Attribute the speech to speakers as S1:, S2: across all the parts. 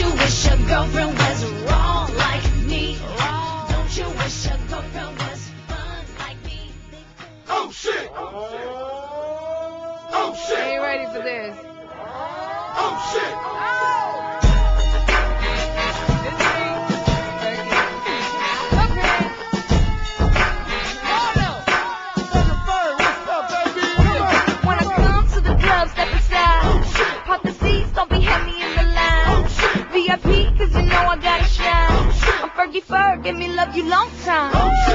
S1: you
S2: wish your girlfriend was wrong like me? Don't you wish your girlfriend was fun like me?
S3: Oh shit! Oh shit!
S4: Ain't ready for this.
S3: Oh shit!
S4: Oh. Give me love you long time.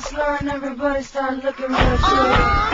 S4: start slurring, everybody start looking real
S1: shit.